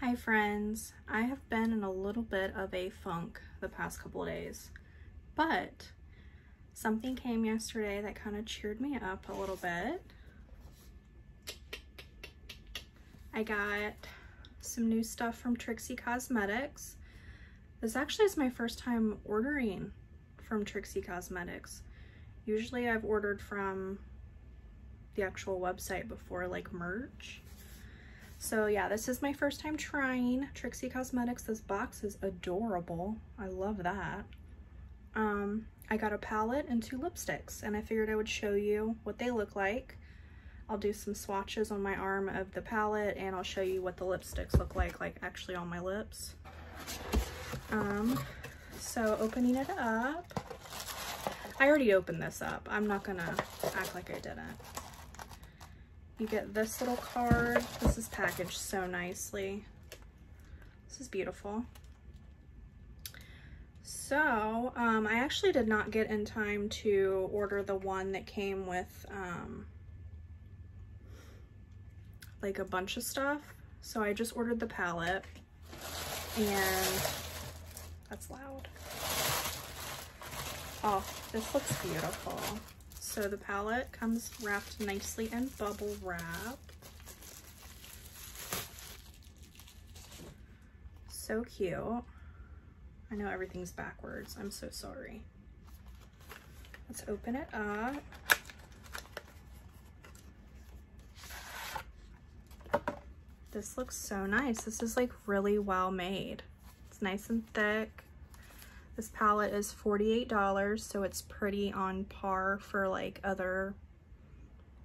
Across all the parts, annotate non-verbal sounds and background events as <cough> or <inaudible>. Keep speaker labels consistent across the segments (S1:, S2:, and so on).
S1: Hi friends, I have been in a little bit of a funk the past couple days, but something came yesterday that kind of cheered me up a little bit. I got some new stuff from Trixie Cosmetics. This actually is my first time ordering from Trixie Cosmetics. Usually I've ordered from the actual website before like merch so yeah, this is my first time trying Trixie Cosmetics. This box is adorable. I love that. Um, I got a palette and two lipsticks and I figured I would show you what they look like. I'll do some swatches on my arm of the palette and I'll show you what the lipsticks look like, like actually on my lips. Um, so opening it up, I already opened this up. I'm not gonna act like I didn't. You get this little card. This is packaged so nicely. This is beautiful. So, um, I actually did not get in time to order the one that came with, um, like a bunch of stuff. So I just ordered the palette and that's loud. Oh, this looks beautiful. So the palette comes wrapped nicely in bubble wrap. So cute. I know everything's backwards. I'm so sorry. Let's open it up. This looks so nice. This is like really well made. It's nice and thick. This palette is $48, so it's pretty on par for like other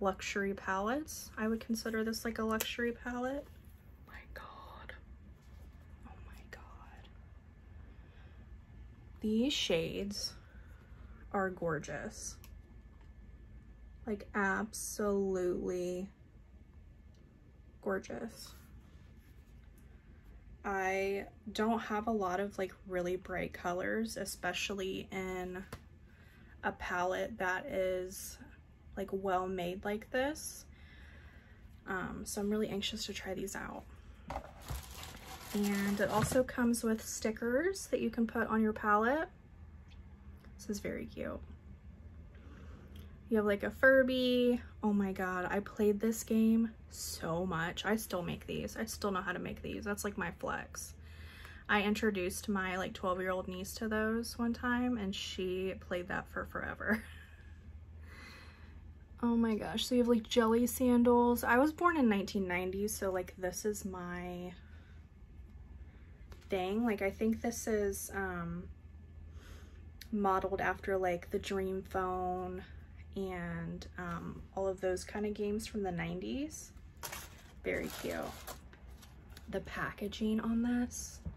S1: luxury palettes. I would consider this like a luxury palette. Oh my God. Oh my God. These shades are gorgeous. Like absolutely gorgeous. I don't have a lot of like really bright colors, especially in a palette that is like well made like this. Um, so I'm really anxious to try these out. And it also comes with stickers that you can put on your palette. This is very cute. You have like a Furby. Oh my god, I played this game so much. I still make these. I still know how to make these. That's like my flex. I introduced my like 12 year old niece to those one time and she played that for forever. <laughs> oh my gosh, so you have like jelly sandals. I was born in 1990, so like this is my thing. Like I think this is um, modeled after like the Dream Phone, and um, all of those kind of games from the 90s. Very cute. The packaging on this, oh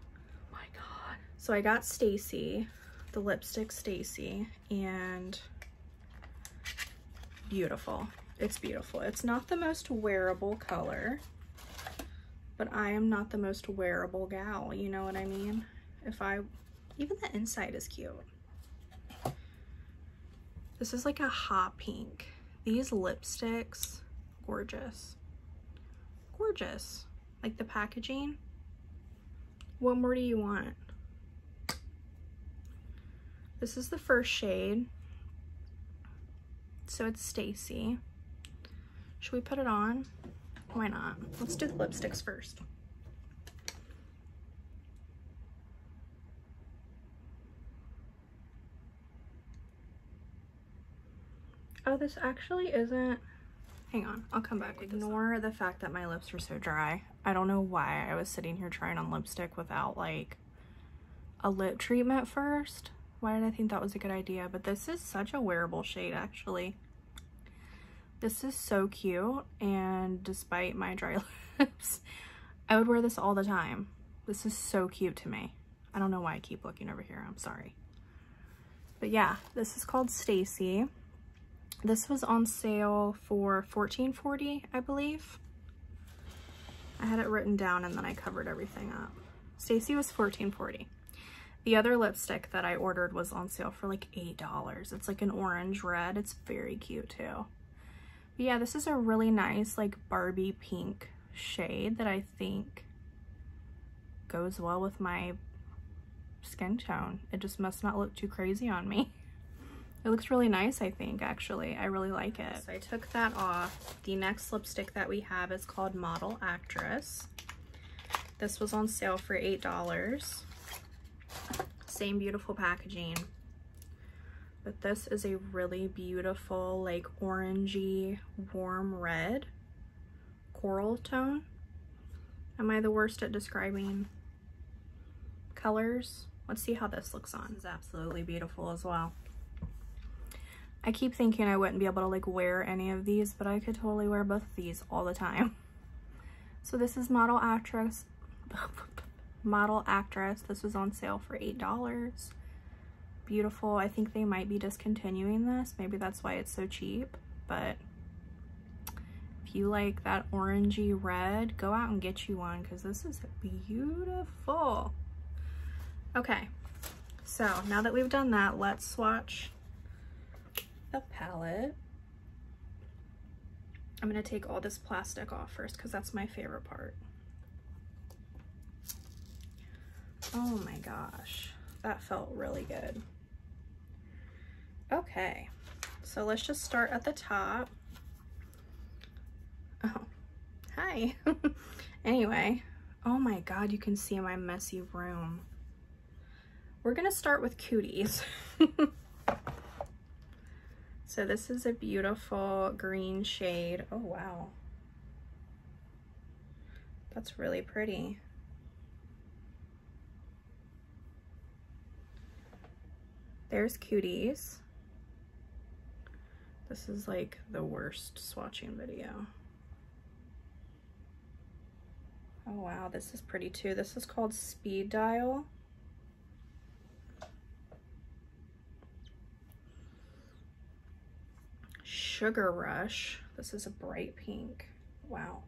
S1: my god. So I got Stacy, the lipstick Stacy, and beautiful. It's beautiful. It's not the most wearable color, but I am not the most wearable gal, you know what I mean? If I, even the inside is cute. This is like a hot pink. These lipsticks, gorgeous. Gorgeous. Like the packaging. What more do you want? This is the first shade. So it's Stacy. Should we put it on? Why not? Let's do the lipsticks first. Oh, this actually isn't... Hang on, I'll come back Ignore the fact that my lips are so dry. I don't know why I was sitting here trying on lipstick without like a lip treatment first. Why did I think that was a good idea? But this is such a wearable shade actually. This is so cute and despite my dry <laughs> lips, I would wear this all the time. This is so cute to me. I don't know why I keep looking over here. I'm sorry. But yeah, this is called Stacy. This was on sale for $14.40, I believe. I had it written down and then I covered everything up. Stacy was $14.40. The other lipstick that I ordered was on sale for like $8. It's like an orange red. It's very cute too. But yeah, this is a really nice like Barbie pink shade that I think goes well with my skin tone. It just must not look too crazy on me. <laughs> It looks really nice, I think, actually. I really like it. So I took that off. The next lipstick that we have is called Model Actress. This was on sale for $8. Same beautiful packaging. But this is a really beautiful, like orangey, warm red coral tone. Am I the worst at describing colors? Let's see how this looks on. It's absolutely beautiful as well. I keep thinking I wouldn't be able to like wear any of these, but I could totally wear both of these all the time. <laughs> So this is Model Actress. <laughs> Model Actress. This was on sale for $8. Beautiful. I think they might be discontinuing this. Maybe that's why it's so cheap, but if you like that orangey red, go out and get you one because this is beautiful. Okay, so now that we've done that, let's swatch the palette. I'm gonna take all this plastic off first because that's my favorite part. Oh my gosh, that felt really good. Okay, so let's just start at the top. <laughs> Oh, hi. <laughs> anyway, oh my god, you can see my messy room. We're gonna start with cooties. <laughs> So this is a beautiful green shade. Oh, wow. That's really pretty. There's Cooties. This is like the worst swatching video. Oh wow, this is pretty too. This is called Speed Dial. Sugar Rush. This is a bright pink. Wow.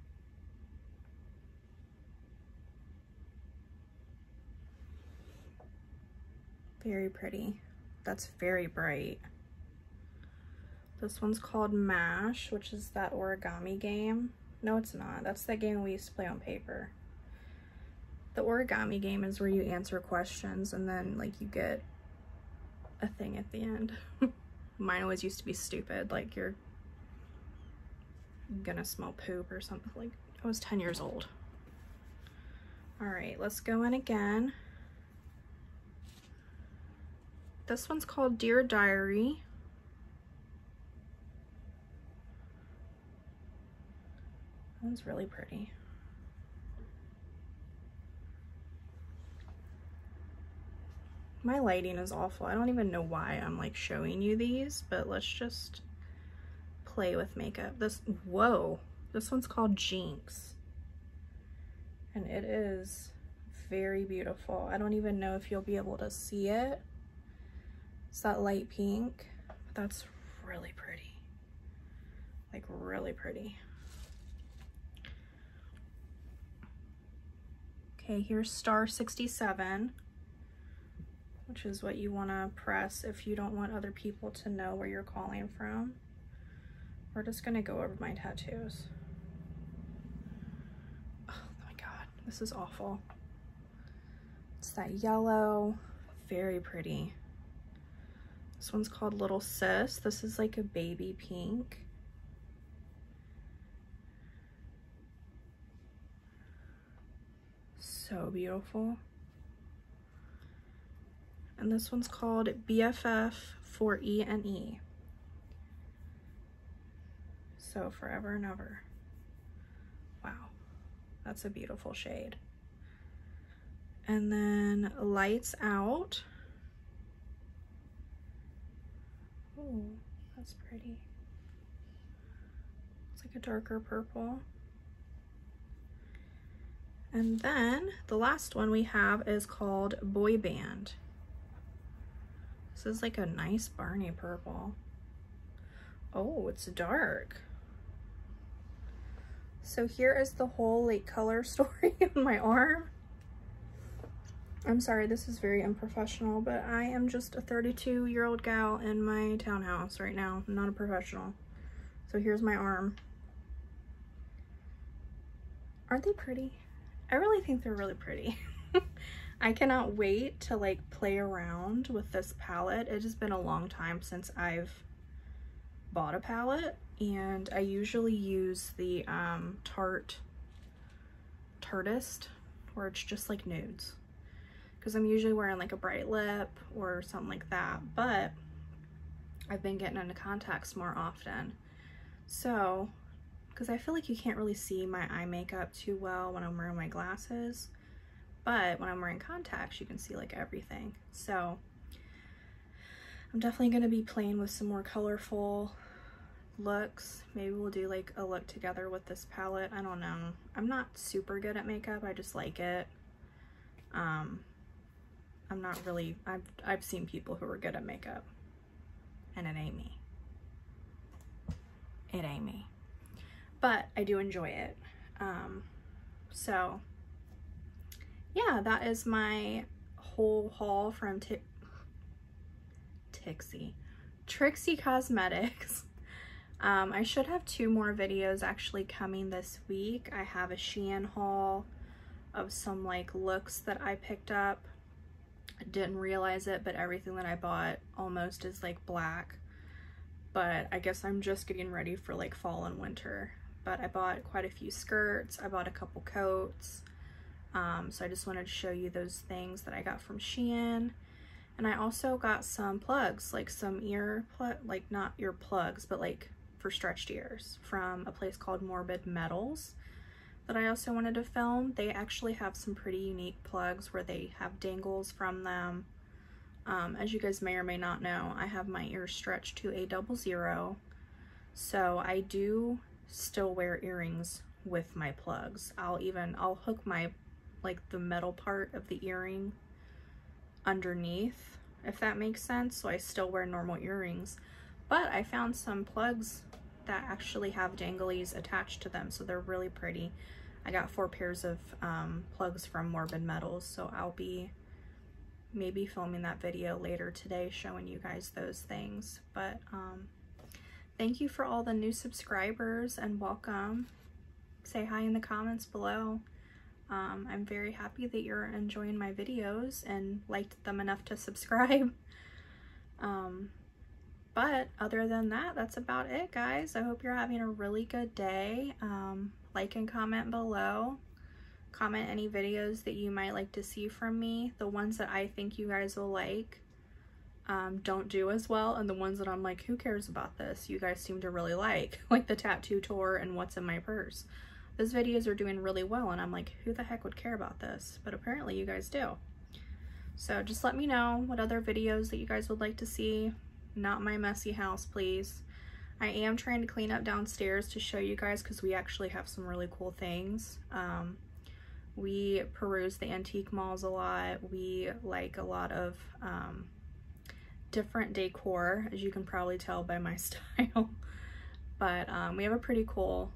S1: Very pretty. That's very bright. This one's called MASH, which is that origami game. No, it's not. That's that game we used to play on paper. The origami game is where you answer questions and then like you get a thing at the end. <laughs> Mine always used to be stupid, like you're gonna smell poop or something. Like, I was 10 years old. All right, let's go in again. This one's called Dear Diary. That one's really pretty. My lighting is awful. I don't even know why I'm like showing you these, but let's just play with makeup. This, whoa, this one's called Jinx. And it is very beautiful. I don't even know if you'll be able to see it. It's that light pink. That's really pretty. Like really pretty. Okay, here's star 67, which is what you want to press if you don't want other people to know where you're calling from. We're just gonna go over my tattoos. Oh my god, this is awful. It's that yellow, very pretty. This one's called Little Sis. This is like a baby pink. So beautiful. And this one's called BFF for E and E so forever and ever. Wow, that's a beautiful shade. And then lights out. Oh, that's pretty. It's like a darker purple. And then the last one we have is called Boy Band. This is like a nice Barney purple. Oh, it's dark. So here is the whole like color <laughs> story of my arm. I'm sorry, this is very unprofessional, but I am just a 32 year old gal in my townhouse right now. I'm not a professional. So here's my arm. Aren't they pretty? I really think they're really pretty. <laughs> I cannot wait to like play around with this palette. It has been a long time since I've bought a palette and I usually use the um, Tarte Tartist where it's just like nudes. Because I'm usually wearing like a bright lip or something like that but I've been getting into contacts more often. So because I feel like you can't really see my eye makeup too well when I'm wearing my glasses but when I'm wearing contacts you can see like everything. So I'm definitely going to be playing with some more colorful looks. Maybe we'll do like a look together with this palette. I don't know. I'm not super good at makeup. I just like it. Um, I'm not really, I've, I've seen people who are good at makeup and it ain't me. It ain't me. But I do enjoy it. Um, so yeah, that is my whole haul from T Tixie. Trixie Cosmetics. <laughs> Um, I should have two more videos actually coming this week. I have a Shein haul of some like looks that I picked up. I didn't realize it, but everything that I bought almost is like black. But I guess I'm just getting ready for like fall and winter. But I bought quite a few skirts. I bought a couple coats. Um, so I just wanted to show you those things that I got from Shein. And I also got some plugs, like some ear plug, like not ear plugs, but like for stretched ears from a place called Morbid Metals that I also wanted to film. They actually have some pretty unique plugs where they have dangles from them. Um, as you guys may or may not know, I have my ears stretched to a double zero. So I do still wear earrings with my plugs. I'll even, I'll hook my, like the metal part of the earring underneath, if that makes sense. So I still wear normal earrings. But I found some plugs that actually have danglies attached to them, so they're really pretty. I got four pairs of um, plugs from Morbid Metals, so I'll be maybe filming that video later today showing you guys those things. But um, thank you for all the new subscribers and welcome. Say hi in the comments below. Um, I'm very happy that you're enjoying my videos and liked them enough to <laughs> subscribe. Um, but other than that, that's about it, guys. I hope you're having a really good day. Um, like and comment below. Comment any videos that you might like to see from me. The ones that I think you guys will like um, don't do as well. And the ones that I'm like, who cares about this? You guys seem to really like. <laughs> Like the tattoo tour and what's in my purse. Those videos are doing really well. And I'm like, who the heck would care about this? But apparently you guys do. So just let me know what other videos that you guys would like to see not my messy house, please. I am trying to clean up downstairs to show you guys because we actually have some really cool things. Um, we peruse the antique malls a lot. We like a lot of um, different decor, as you can probably tell by my <laughs> style. but um, we have a pretty cool,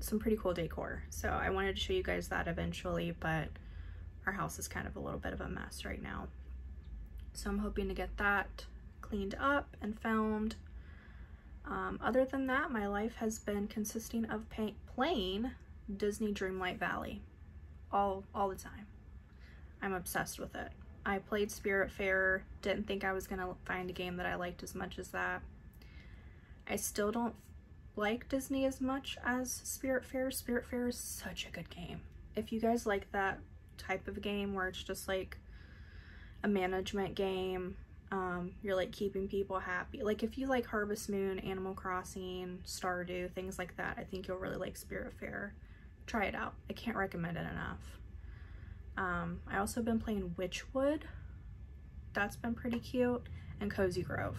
S1: some pretty cool decor. So I wanted to show you guys that eventually, but our house is kind of a little bit of a mess right now. So I'm hoping to get that cleaned up and filmed. Um, other than that, my life has been consisting of playing Disney Dreamlight Valley all, all the time. I'm obsessed with it. I played Spiritfarer, didn't think I was going to find a game that I liked as much as that. I still don't like Disney as much as Spirit Fair. Spiritfarer. Spiritfarer is such a good game. If you guys like that type of game where it's just like a management game um, you're like keeping people happy. Like if you like Harvest Moon, Animal Crossing, Stardew, things like that, I think you'll really like Spirit Fair. Try it out. I can't recommend it enough. Um, I also been playing Wytchwood. That's been pretty cute. And Cozy Grove.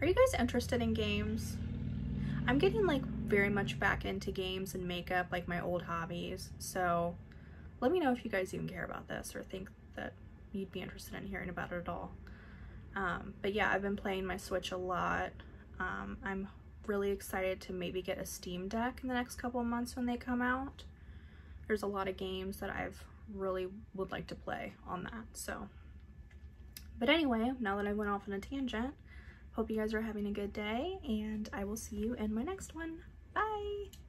S1: Are you guys interested in games? I'm getting like very much back into games and makeup, like my old hobbies. So let me know if you guys even care about this or think that you'd be interested in hearing about it at all. Um, but yeah, I've been playing my Switch a lot. Um, I'm really excited to maybe get a Steam Deck in the next couple months when they come out. There's a lot of games that I've really would like to play on that, so. But anyway, now that I went off on a tangent, hope you guys are having a good day, and I will see you in my next one. Bye!